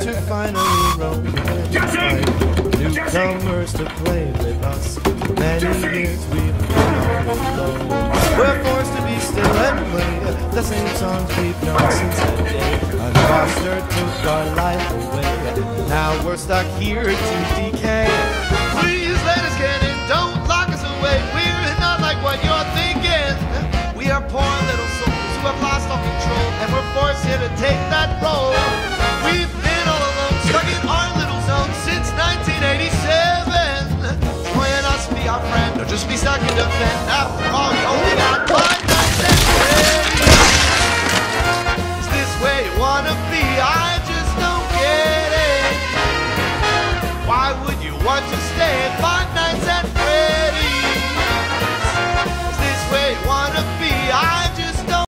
to finally romance. Newcomers to play with us. Many years we've been alone. We're forced to be still and play the same songs we've known since that day. a monster took our life away. Now we're stuck here to decay. Please let us get in. Don't lock us away. We're not like what you're thinking. We are poor little souls who have lost. our friend, or just be stuck in defense. After all, you only got one night Is this where you wanna be? I just don't get it. Why would you want to stay at Five Nights at Freddy's? Is this where you wanna be?